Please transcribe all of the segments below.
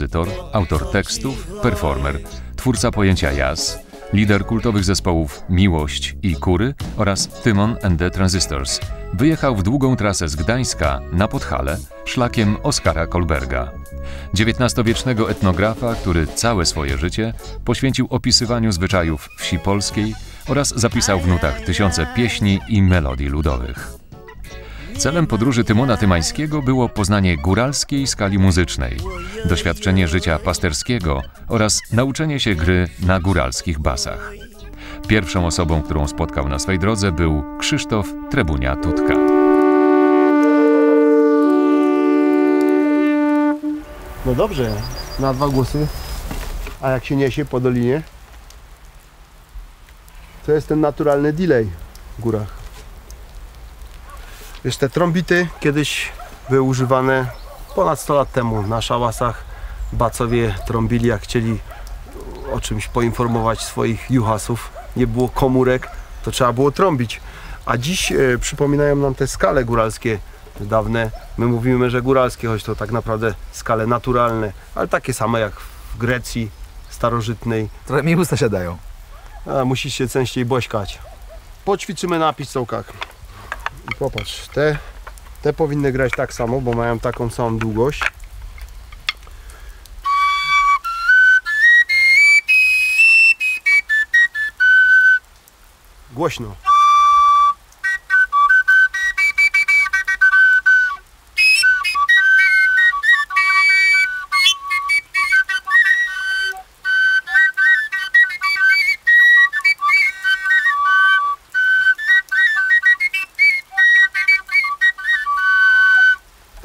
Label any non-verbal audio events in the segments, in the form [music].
kompozytor, autor tekstów, performer, twórca pojęcia jazz, lider kultowych zespołów Miłość i Kury oraz Tymon and the Transistors, wyjechał w długą trasę z Gdańska na Podhale szlakiem Oskara Kolberga. XIX-wiecznego etnografa, który całe swoje życie poświęcił opisywaniu zwyczajów wsi polskiej oraz zapisał w nutach tysiące pieśni i melodii ludowych. Celem podróży Tymona Tymańskiego było poznanie góralskiej skali muzycznej, doświadczenie życia pasterskiego oraz nauczenie się gry na góralskich basach. Pierwszą osobą, którą spotkał na swej drodze był Krzysztof Trebunia Tutka. No dobrze, na dwa głosy. A jak się niesie po dolinie? To jest ten naturalny delay w górach. Wiesz, te trąbity kiedyś były używane ponad 100 lat temu na szałasach. Bacowie trąbili, jak chcieli o czymś poinformować swoich juhasów. Nie było komórek, to trzeba było trąbić. A dziś e, przypominają nam te skale góralskie dawne. My mówimy, że góralskie, choć to tak naprawdę skale naturalne, ale takie same jak w Grecji starożytnej. Trochę mi usta siadają. A, musisz się częściej bośkać. Poćwiczymy na pistołkach. I popatrz, te, te powinny grać tak samo, bo mają taką samą długość. Głośno.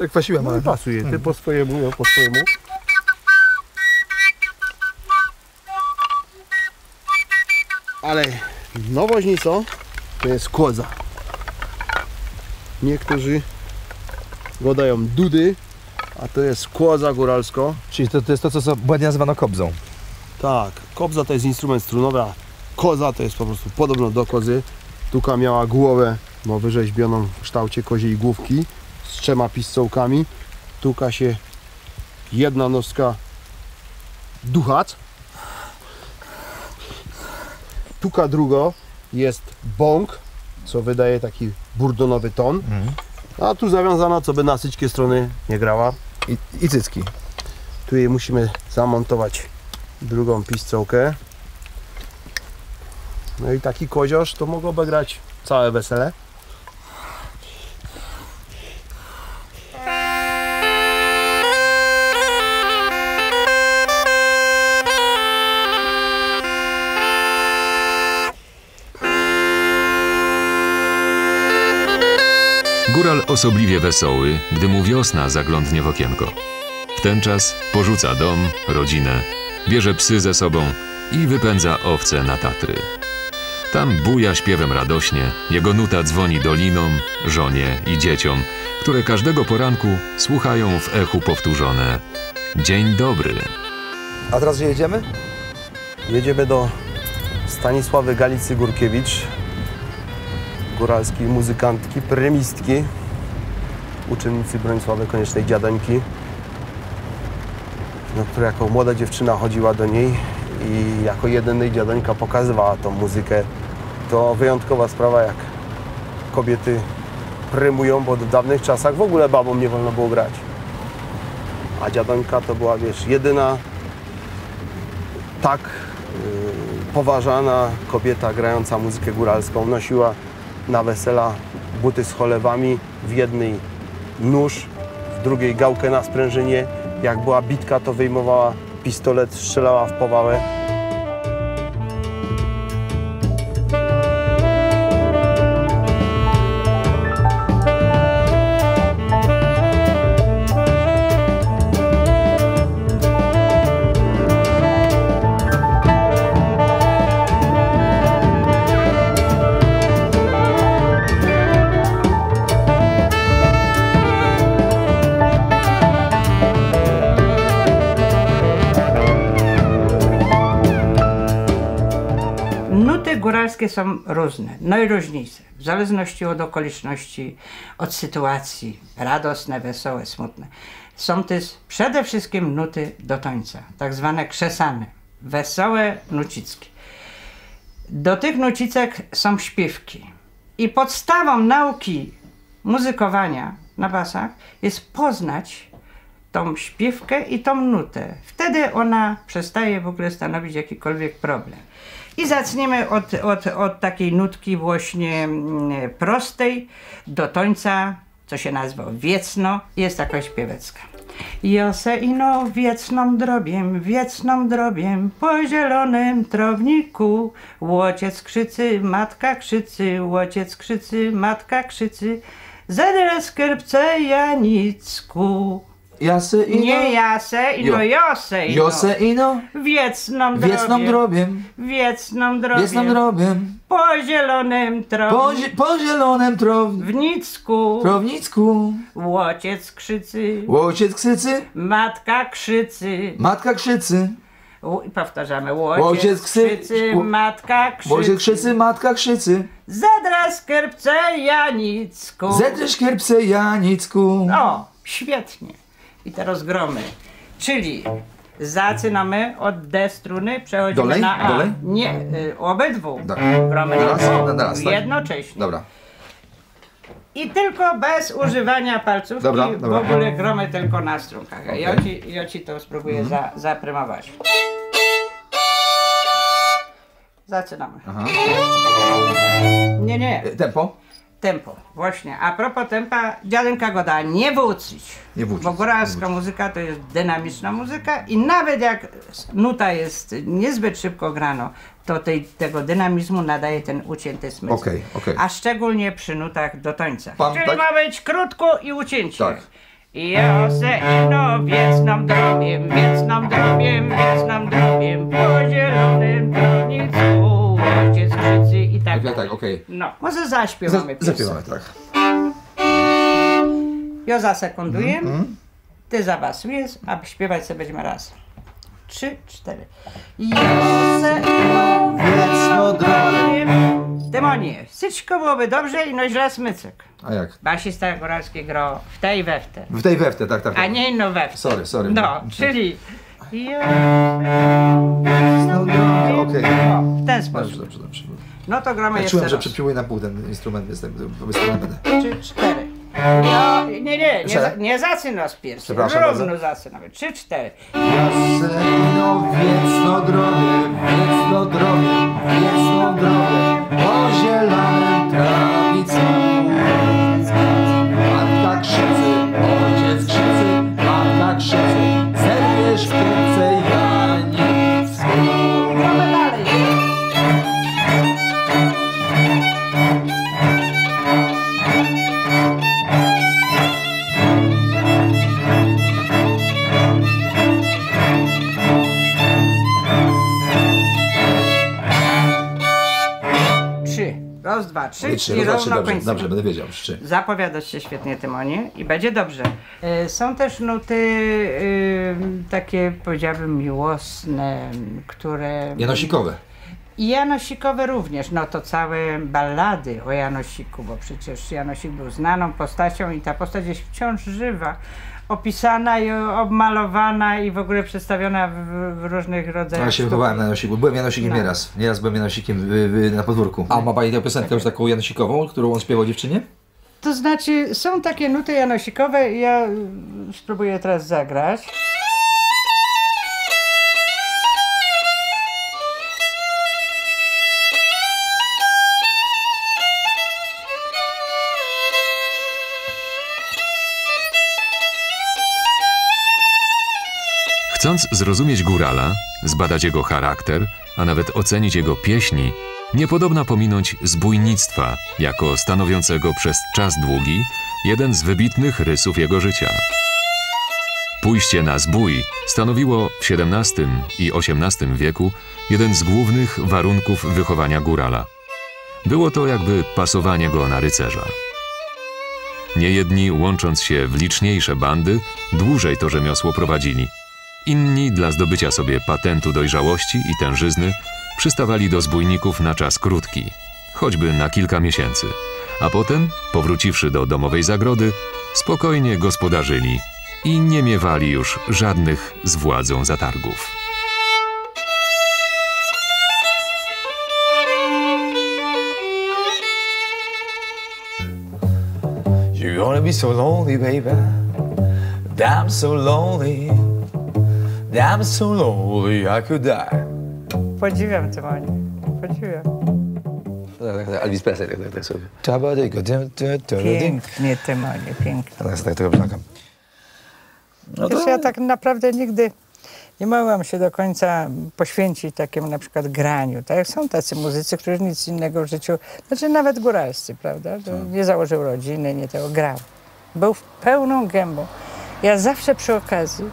Tak kwasiłem, No ale pasuje. Ty po swojemu, ja po swojemu. Ale nowoźnicą to jest koza. Niektórzy go dają dudy, a to jest kłoza góralsko. Czyli to, to jest to, co so- ładnie nazywano kobzą. Tak, kobza to jest instrument strunowy, a koza to jest po prostu podobno do kozy. Tuka miała głowę, no wyrzeźbioną w kształcie koziej główki trzema pistołkami. Tuka się jedna nóżka duchac. Tuka drugo jest bąk, co wydaje taki burdonowy ton. A tu zawiązana, co by na syćkie strony nie grała. I, I cycki. Tu jej musimy zamontować drugą pistołkę. No i taki koziosz to mogłoby grać całe wesele. Osobliwie wesoły, gdy mu wiosna zaglądnie w okienko. W ten czas porzuca dom, rodzinę, bierze psy ze sobą i wypędza owce na Tatry. Tam buja śpiewem radośnie, jego nuta dzwoni dolinom, żonie i dzieciom, które każdego poranku słuchają w echu powtórzone Dzień dobry. A teraz gdzie jedziemy? Jedziemy do Stanisławy Galicy Górkiewicz, góralskiej muzykantki, prymistki, uczennicy Bronisławy Koniecznej Dziadońki, no, która jako młoda dziewczyna chodziła do niej i jako jedynej dziadońka pokazywała tą muzykę. To wyjątkowa sprawa, jak kobiety prymują, bo w dawnych czasach w ogóle babom nie wolno było grać. A dziadońka to była, wiesz, jedyna tak y, poważana kobieta grająca muzykę góralską. Nosiła na wesela buty z cholewami, w jednej nóż, w drugiej gałkę na sprężynie. Jak była bitka, to wyjmowała pistolet, strzelała w powałę. Góralskie są różne, najróżniejsze, w zależności od okoliczności, od sytuacji, radosne, wesołe, smutne. Są też przede wszystkim nuty do tańca, tak zwane krzesane, wesołe nucickie. Do tych nucicek są śpiewki. I podstawą nauki muzykowania na basach jest poznać tą śpiewkę i tą nutę. Wtedy ona przestaje w ogóle stanowić jakikolwiek problem. I zaczniemy od, od, od takiej nutki właśnie mm, prostej do tońca, co się nazywa wiecno. Jest taka śpiewecka. Jose ino drobiem, wiecną drobiem, po zielonym trowniku. Łociec krzycy, matka krzycy, łociec krzycy, matka krzycy. Zedre skarbce Janicku. Jasy ino. Nie jase, ino Jo. jose, ino. Jose ino. Wiecną Wiecną drobiem, drobiem. wiecną drobiem, Wiecną drobiem. po zielonym Po, trowniku. zie- po zielonym trow... W Nicku, trownicku. łociec krzycy, Łociec krzycy. matka krzycy. Matka krzycy. U- powtarzamy, łodziec, Łodziec krzy- krzycy, ło- matka krzycy. Łociec krzycy, matka krzycy. Zadra skarbce Janicku. Zedrzesz kierpce Janicku. O, świetnie. I teraz gromy. Czyli zaczynamy od D struny, przechodzimy Dolej? na A. Dolej? Nie, y, obydwu. Tak. Gromy Raz, na na raz, tak. Jednocześnie. Dobra. I tylko bez używania palców Dobra, dobra. w ogóle gromy tylko na strunkach. Ja, Okej. ci, ja ci to spróbuję za, zaprymować. Zaczynamy. Aha. Nie, nie, E, Tempo? Tempo. Właśnie. A propos tempa, dziadenka go da nie włóczyć. Nie włóczyć, Bo góralska muzyka to jest dynamiczna muzyka i nawet jak nuta jest niezbyt szybko grano, to tej, tego dynamizmu nadaje ten ucięty smyk. Okej, okej. A szczególnie przy nutach do tańca. Pan, Czyli tak? ma być krótko i ucięcie. Tak. Ja se ino wiecną drobiem, wiecną drobiem, wiecną drobiem, po zielonym trawnicu, ojciec krzycy i tak. Tak, tak, okej. No, może zaśpiewamy Za-. Zaśpiewamy, tak. Ja zasekunduję, Mhm, ty zabasujesz, a śpiewać sobie będziemy raz. Trzy, cztery. Ja se Wiecno drogiem. Demonie, syćko byłoby dobrze i no źle smycek. A jak? Basista góralski grał w tej we w te, W tej wewte, tak, tak. a tak. nie inno we w te. Sorry, sorry. No, [laughs] czyli... Okej. W ten Dobrze, sposób. dobrze, dobrze. No to gramy Ja jeszcze czułem, że raz. przepiłuję na pół ten instrument, więc tak wobec tego nie będę. Trzy, cztery. No, nie, nie, nie, za, nie zaczynasz pierwszy. Przepraszam Równo bardzo. zaczynamy. Trzy, cztery. Jasno wiecno drogę, wiecno drogę, wiecno drogę, po zielonym trawicy. Matka krzycy, ojciec krzycy, matka krzycy, zerwiesz wkrótce Janicku. Dwa, trzy. Trzy, I no, równo dobrze, kończymy. dobrze, będę wiedział. Trzy. Zapowiadasz się świetnie, Tymonie, i będzie dobrze. E, Są też nuty e, takie, powiedziałbym, miłosne, które... Janosikowe. I Janosikowe również, no to całe ballady o Janosiku, bo przecież Janosik był znaną postacią i ta postać jest wciąż żywa, opisana i obmalowana i w ogóle przedstawiona w, w różnych rodzajach Ja się wychowałem na Janosiku. Byłem Janosikiem No. nieraz. Nieraz byłem Janosikiem w, w, na podwórku. A ma pani tę piosenkę już taką Janosikową, którą on śpiewał dziewczynie? To znaczy, są takie nuty janosikowe, ja spróbuję teraz zagrać. Chcąc zrozumieć górala, zbadać jego charakter, a nawet ocenić jego pieśni, niepodobna pominąć zbójnictwa jako stanowiącego przez czas długi jeden z wybitnych rysów jego życia. Pójście na zbój stanowiło w XVII i XVIII wieku jeden z głównych warunków wychowania górala. Było to jakby pasowanie go na rycerza. Niejedni, łącząc się w liczniejsze bandy, dłużej to rzemiosło prowadzili. Inni, dla zdobycia sobie patentu dojrzałości i tężyzny, przystawali do zbójników na czas krótki, choćby na kilka miesięcy, a potem, powróciwszy do domowej zagrody, spokojnie gospodarzyli i nie miewali już żadnych z władzą zatargów. You're gonna be so lonely, baby. Damn so lonely. Damn so lonely, I could die. Podziwiam Tymonię, podziwiam. Tak, tak, tak, Elvis Presley, tak, tak, tak sobie. Tum, tum, tum. Pięknie pięknie. Tak, tak, tak, tak. No to ja tak naprawdę nigdy nie mogłam się do końca poświęcić takiemu na przykład graniu. Tak? Są tacy muzycy, którzy nic innego w życiu, znaczy nawet góralscy, prawda? To Nie założył rodziny, nie tego, grał. Był w pełną gębą. Ja zawsze przy okazji,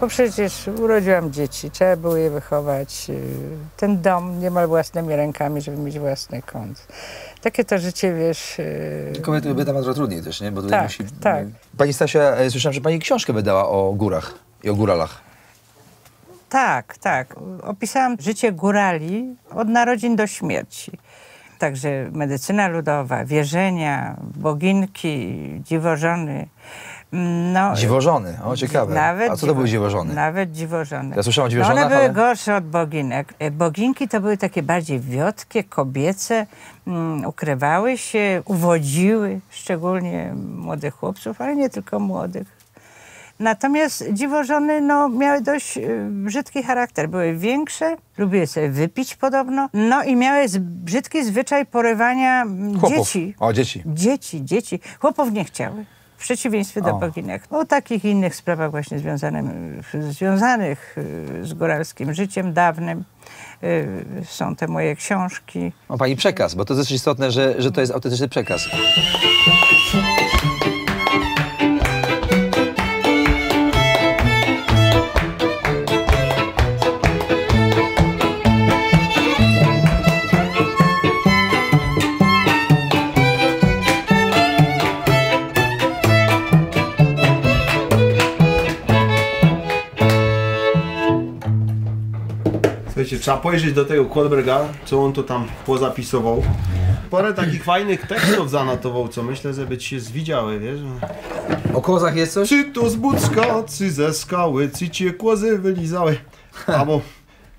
bo przecież urodziłam dzieci, trzeba było je wychować. yy, Ten dom niemal własnymi rękami, żeby mieć własny kąt. Takie to życie, wiesz... yy, Kobiety kobieta ma trochę trudniej też, nie? Bo tutaj Tak, musi... tak. Pani Stasia, e, słyszałem, że pani książkę wydała o górach i o góralach. Tak, tak. Opisałam życie górali od narodzin do śmierci. Także medycyna ludowa, wierzenia, boginki, dziwożony. No, Dziwożony, o ciekawe. Nawet A co to były dziwożony? Nawet dziwożony. Ja słyszałem o no dziwożonach, one były ale- gorsze od boginek. E, Boginki to były takie bardziej wiotkie, kobiece, mm, ukrywały się, uwodziły, szczególnie młodych chłopców, ale nie tylko młodych. Natomiast dziwożony no, miały dość y, brzydki charakter. Były większe, lubiły sobie wypić podobno, no i miały brzydki zwyczaj porywania mm, Chłopów. dzieci. O, dzieci. Dzieci, dzieci. Chłopów nie chciały. W przeciwieństwie do O. boginek. O takich innych sprawach właśnie związanych, związanych y, z góralskim życiem dawnym y, są te moje książki. Ma pani przekaz, bo to jest istotne, że, że to jest autentyczny przekaz. Słuchajcie, trzeba pojrzeć do tego Kohlberga, co on to tam pozapisował. Parę takich fajnych tekstów zanotował, co myślę, że by ci się zwidziały, wiesz? O kozach jest coś? Czy to z buczka, czy ze skały, czy cię kłozy wylizały? Albo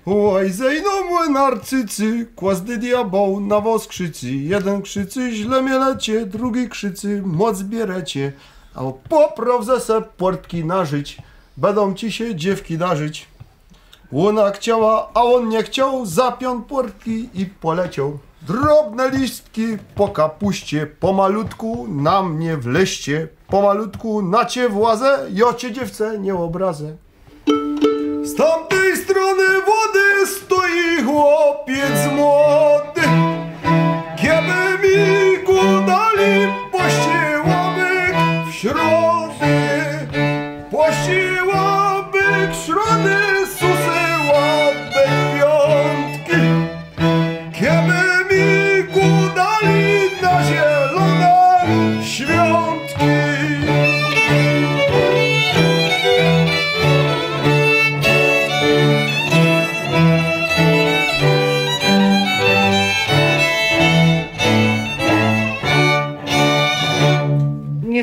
Oj, zejno młynarczycy, kłazdy diabeł na was krzyczy. Jeden krzyczy, źle mielecie, drugi krzyczy, moc bierecie. Albo popraw ze se portki nażyć, będą ci się dziewki darzyć. Łona chciała, a on nie chciał, zapiął portki i poleciał. Drobne listki po kapuście, pomalutku na mnie wleście, pomalutku na cię włazę, ja cię dziewce nie obrazę. Z tamtej strony wody stoi chłopiec młody,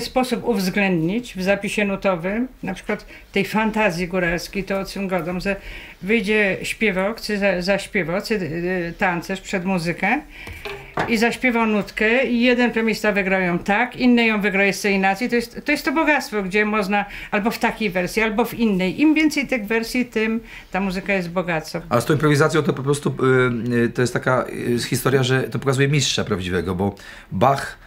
sposób uwzględnić w zapisie nutowym, na przykład tej fantazji góralskiej, to o czym godam, że wyjdzie śpiewok, czy za, zaśpiewa, czy y, tancerz przed muzykę i zaśpiewał nutkę i jeden premista wygrał ją tak, inny ją wygrał jeszcze inaczej. To jest, to jest to bogactwo, gdzie można albo w takiej wersji, albo w innej. Im więcej tych wersji, tym ta muzyka jest bogatsza. A z tą improwizacją to po prostu y, y, to jest taka historia, że to pokazuje mistrza prawdziwego, bo Bach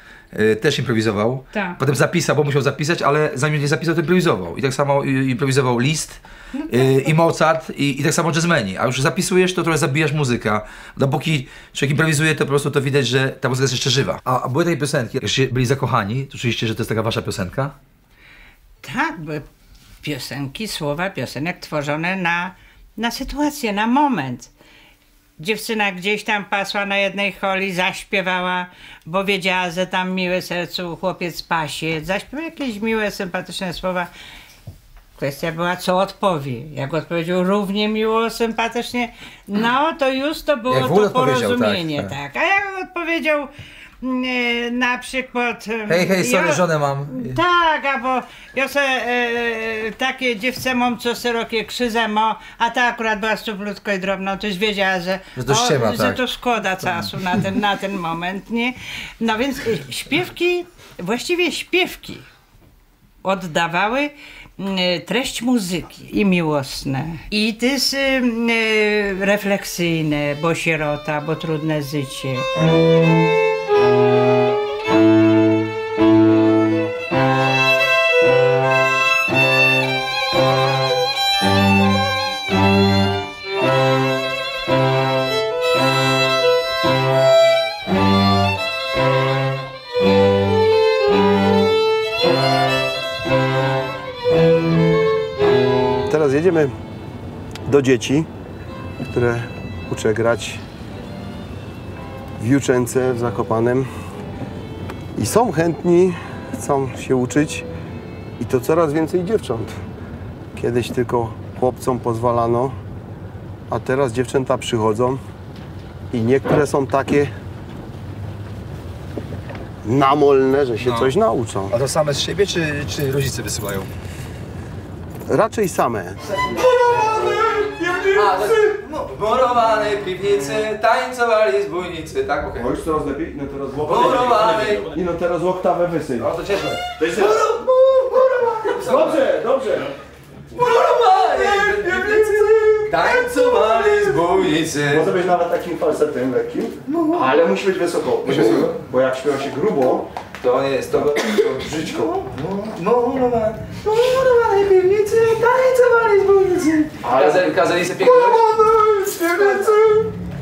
też improwizował, Tak. potem zapisał, bo musiał zapisać, ale zanim nie zapisał, to improwizował. I tak samo y, improwizował Liszt [laughs] y, i Mozart i, i tak samo jazzmeni. A już zapisujesz, to trochę zabijasz muzykę. Dopóki człowiek improwizuje, to po prostu to widać, że ta muzyka jest jeszcze żywa. A, a były tej piosenki, jak się byli zakochani, to oczywiście, że to jest taka wasza piosenka? Tak, były piosenki, słowa piosenek tworzone na, na sytuację, na moment. Dziewczyna gdzieś tam pasła na jednej holi, zaśpiewała, bo wiedziała, że tam miłe sercu chłopiec pasie. Zaśpiewała jakieś miłe, sympatyczne słowa. Kwestia była, co odpowie. Jak odpowiedział równie miło, sympatycznie, no to już to było to odpowiedział, porozumienie, tak, tak. A jak odpowiedział na przykład... e, Hej, hej, sorry, ja- żonę mam. tak, albo ja se e, takie dziewczę mam, co szerokie krzyże ma, a ta akurat była szczuplutko i drobną, to już wiedziała, że, Że to ściema, że tak. to szkoda czasu na ten, na ten moment, nie? No więc e, śpiewki, właściwie śpiewki oddawały mm, treść muzyki i miłosne, i też mm, e, refleksyjne, bo sierota, bo trudne życie. Do dzieci, które uczę grać w Juczence w Zakopanem. I są chętni, chcą się uczyć i to coraz więcej dziewcząt. Kiedyś tylko chłopcom pozwalano, a teraz dziewczęta przychodzą i niektóre są takie namolne, że się No. coś nauczą. A to same z siebie, czy, czy rodzice wysyłają? Raczej same. Morowanej piwnicy tańcowali zbójnicy, tak? Okej. już coraz lepiej? No teraz Morowanej... Nie no, teraz oktawę wysył. O, to cieszę. Dobrze, dobrze. Morowanej piwnicy tańcowali zbójnicy. Może być nawet takim falsetem lekkim, ale musi być wysoko. Musi być wysoko. Bo jak śpiewa się grubo, To nie jest to... to brzydko. Morowanej... Morowanej piwnicy tańcowali zbójnicy. Kazali, kazali sobie pięknie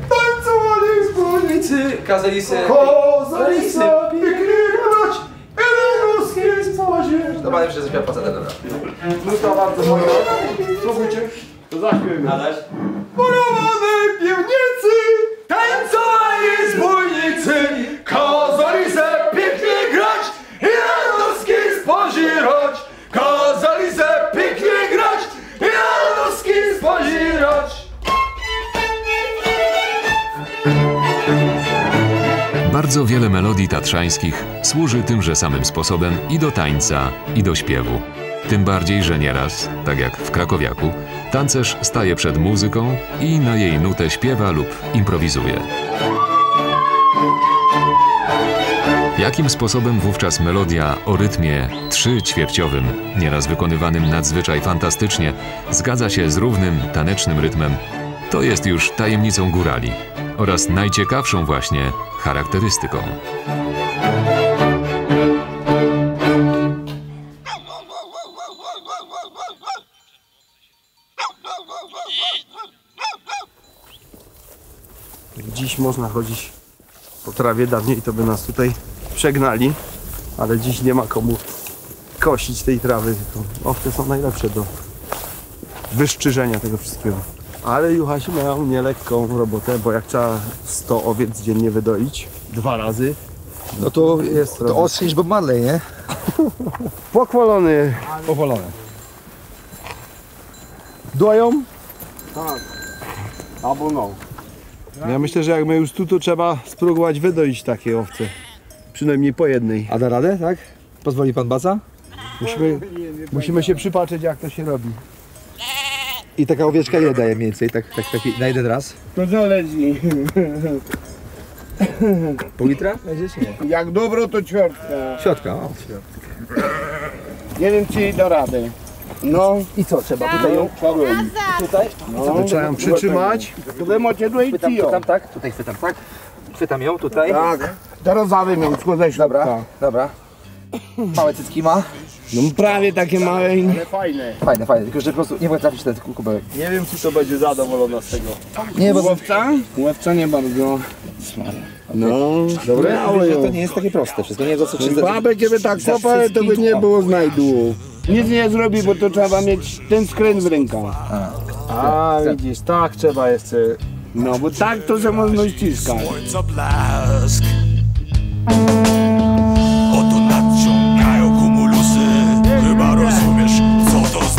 tańcowali Zbójnicy, kazali sobie... Kozali sobie grać, Elenowskie spojrzeć. To pan jeszcze zaśpiewa faceta, dobra. Nuta bardzo moja. Spróbujcie. To zaśpiewmy. Morowane piwnicy, Bardzo wiele melodii tatrzańskich służy tymże samym sposobem i do tańca, i do śpiewu. Tym bardziej, że nieraz, tak jak w Krakowiaku, tancerz staje przed muzyką i na jej nutę śpiewa lub improwizuje. Jakim sposobem wówczas melodia o rytmie trzyćwierciowym, nieraz wykonywanym nadzwyczaj fantastycznie, zgadza się z równym, tanecznym rytmem, to jest już tajemnicą górali oraz najciekawszą właśnie charakterystyką. Dziś można chodzić po trawie, dawniej to by nas tutaj przegnali, ale dziś nie ma komu kosić tej trawy. Owce są najlepsze do wyszczyżenia tego wszystkiego. Ale Juhasi mają nielekką robotę, bo jak trzeba 100 owiec dziennie wydoić dwa razy, No to jest to ostrzy niż Bob Marley, nie? [laughs] pochwalony Powolone. doją? Tak. Albo no. Ja myślę, że jak my już tu, to trzeba spróbować wydoić takie owce. Przynajmniej po jednej. A da radę, tak? Pozwoli pan baca? Musimy, musimy się przypatrzeć, jak to się robi. I taka owieczka ile daje mniej więcej, tak, tak, tak na jeden raz? To zależy. Pół litra? Nie? Jak dobro, to ćwiartka. Środka, o. Nie wiem, czy da radę. No, I co, trzeba tutaj ją? Tutaj? No, Trzeba ją przytrzymać. Wy macie tu i Chwytam, chwytam, tak? Tutaj chwytam, tak? Chwytam ją, tutaj. Tak. Teraz zawymią, tylko ze Dobra, środka. dobra. Małe cycki ma. No prawie takie małe i... fajne. Fajne, fajne, tylko że po prostu nie mogę trafić ten kubełek. Nie wiem, czy to będzie zadowolona z tego. Nie, bo Łowca? Łowca nie bardzo. No, Dobre, małe ale ją. to nie jest takie proste wszystko, nie jest dosyć. Babę ciebie tak kopał, to by nie było znajdół. Nic nie zrobi, bo to trzeba mieć ten skręt w rękach. A, widzisz, tak trzeba jeszcze. No, bo tak to się można ściskać.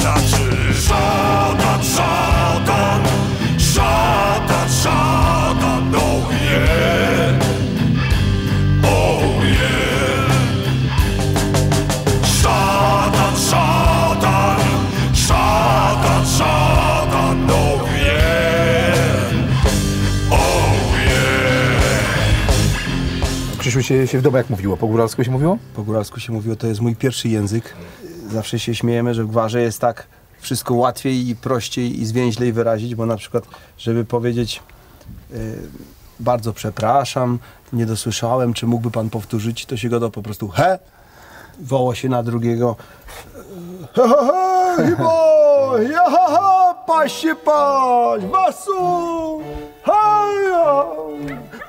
znaczy? Żaden, żaden, żaden, żaden Oh yeah, oh yeah Żaden, żaden, żaden, żaden Oh yeah, oh yeah Krzysiu się, się w domach jak mówiło, po góralsku się mówiło? Po góralsku się mówiło, to jest mój pierwszy język. Zawsze się śmiejemy, że w gwarze jest tak wszystko łatwiej i prościej i zwięźlej wyrazić, bo na przykład, żeby powiedzieć y, bardzo przepraszam, nie dosłyszałem, czy mógłby pan powtórzyć, to się goda po prostu he, woła się na drugiego he, he, he, hibo, ja, ha, ha, paść, wasu, haja,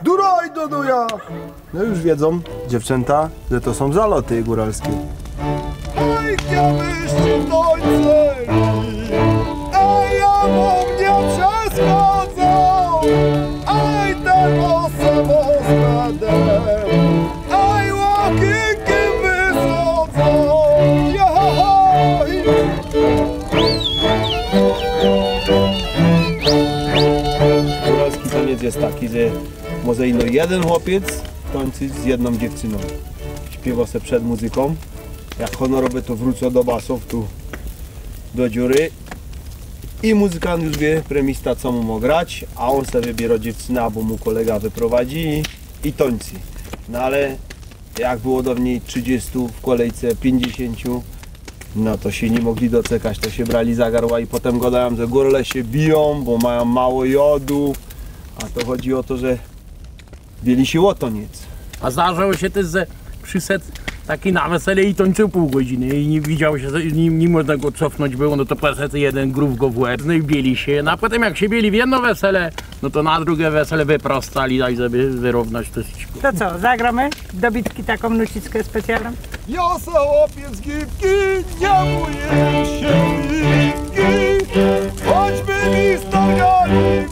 duraj do duja. No już wiedzą dziewczęta, że to są zaloty góralskie. Jest taki, że może ino jeden chłopiec tańczyć z jedną dziewczyną. Śpiewa se przed muzyką. Jak honorowy to wrócę do basów tu do dziury i muzykant już wie, premista co mu ma grać, a on sobie wybiera dziewczynę, albo mu kolega wyprowadzi i, tańczy. No ale jak było dawniej 30 w kolejce 50, no to się nie mogli doczekać, to się brali za garła i potem gadają, że górle się biją, bo mają mało jodu, a to chodzi o to, że bieli się łotoniec. A zdarzało się też, że przyszedł taki na wesele i tańczył pół godziny i nie widział się, że nie, nie można go cofnąć było, no to poszedł jeden grów go w łeb, no i bieli się. No a potem jak się bieli w jedno wesele, no to na drugie wesele wyprostali, daj żeby wyrównać to wszystko. To co, zagramy dobitki taką nucickę specjalną? Ja se łapię z gipki, nie boję się nitki, choćby mi stargali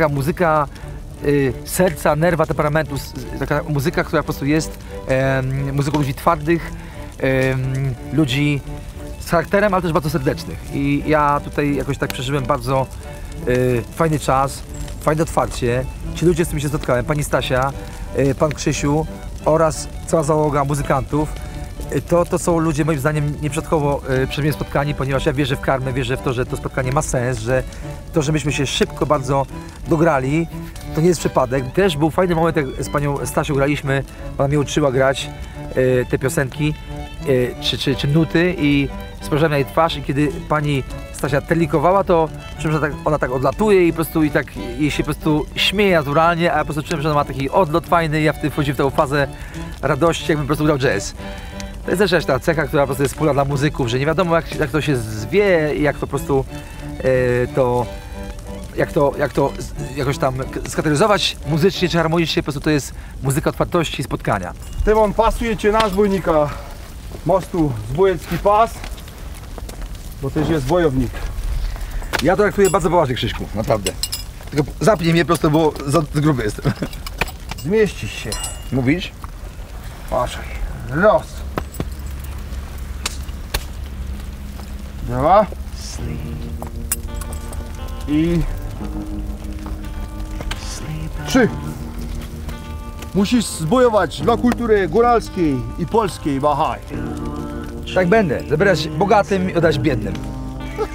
taka muzyka y, serca, nerwa, temperamentu, taka muzyka, która po prostu jest em, muzyką ludzi twardych, em, ludzi z charakterem, ale też bardzo serdecznych. I ja tutaj jakoś tak przeżyłem bardzo y, fajny czas, fajne otwarcie. Ci ludzie, z którymi się spotkałem, pani Stasia, y, pan Krzysiu oraz cała załoga muzykantów, y, to, to są ludzie moim zdaniem nieprzypadkowo y, przez mnie spotkani, ponieważ ja wierzę w karmę, wierzę w to, że to spotkanie ma sens, że to, że myśmy się szybko bardzo dograli, to nie jest przypadek. Też był fajny moment, jak z panią Stasią graliśmy, ona mnie uczyła grać y, te piosenki, y, czy, czy, czy nuty i spojrzałem na jej twarz i kiedy pani Stasia telikowała, to czułem, że tak, ona tak odlatuje i po prostu i tak jej się po prostu śmieje naturalnie, a ja po prostu czułem, że ona ma taki odlot fajny i ja wtedy wchodziłem w tę fazę radości, jakbym po prostu grał jazz. To jest też ta cecha, która po prostu jest wspólna dla muzyków, że nie wiadomo jak, jak to się zwie i jak to po prostu e, to jak to, jak to jakoś tam skategoryzować muzycznie czy harmonicznie, po prostu to jest muzyka otwartości i spotkania. Tymon, pasuje cię na zbójnika mostu Zbójecki Pas, bo też jest wojownik. Ja to traktuję bardzo poważnie, Krzyśku, naprawdę. Tylko zapnij mnie prosto, bo za gruby jestem. Zmieścisz się. Mówisz? Patrzaj. Raz. Dwa. I... Trzy. Musisz zbojować dla kultury góralskiej i polskiej Bahaj. Tak będę. Zabierać bogatym i oddać biednym.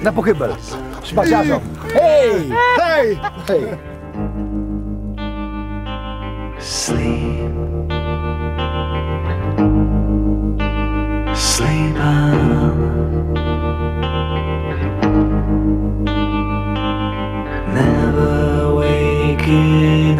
Na pochybel. Szmaciarzom. Hej! Hej! Hej! Sleep. Sleep on. again.